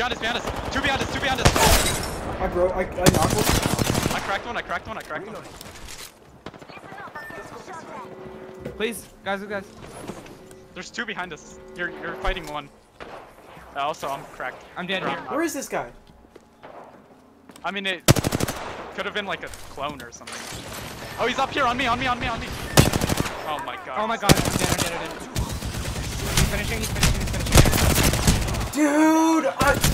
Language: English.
Behind us, behind us. Two behind us, two behind us. I broke. I, I knocked one. I cracked one, I cracked one, I cracked one. Please, guys, guys. There's two behind us. You're you're fighting one. Uh, also, I'm cracked. I'm dead here. Where is this guy? I mean, it could have been like a clone or something. Oh, he's up here on me, on me, on me, on me. Oh my god. Oh my god, I'm dead, I'm dead, I'm dead. He's finishing, he's finishing, he's finishing. Dude, I,